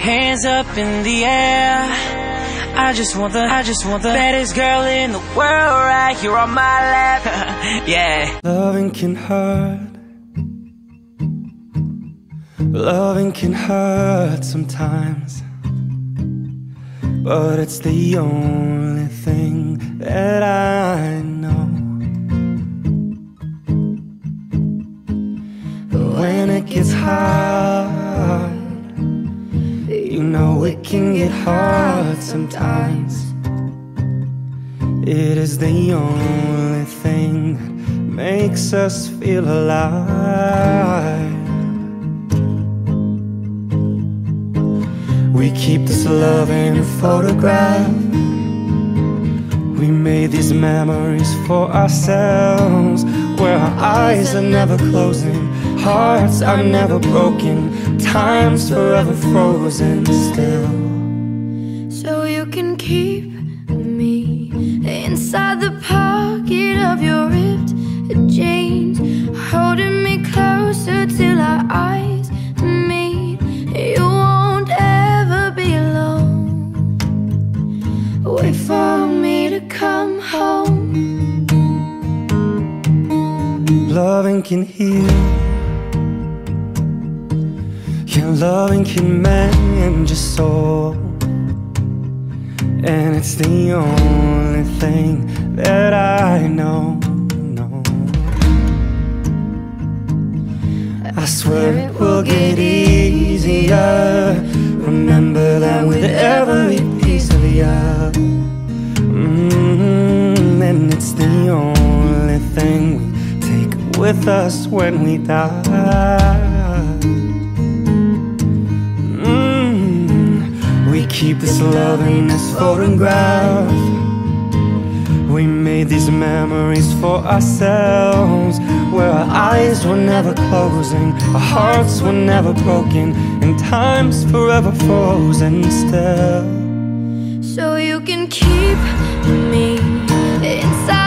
Hands up in the air. I just want the, I just want the baddest girl in the world right here on my lap. yeah. Loving can hurt. Loving can hurt sometimes. But it's the only thing that I know. When it gets hard, know it can get hard sometimes. It is the only thing that makes us feel alive. We keep this love in a photograph. We made these memories for ourselves, where our eyes are never closing, hearts are never broken, time's forever frozen still. So you can keep me inside the pocket of your ripped jeans, holding me closer till our eyes meet. You won't ever be alone. Wait for me to come home. Loving can heal. Loving can mend your soul. And it's the only thing that I know. know. I swear it will get easier. Remember that with every piece of you. Mm, and it's the only thing we take with us when we die. Keep this love in this photograph. We made these memories for ourselves Where our eyes were never closing Our hearts were never broken And time's forever frozen still So you can keep me inside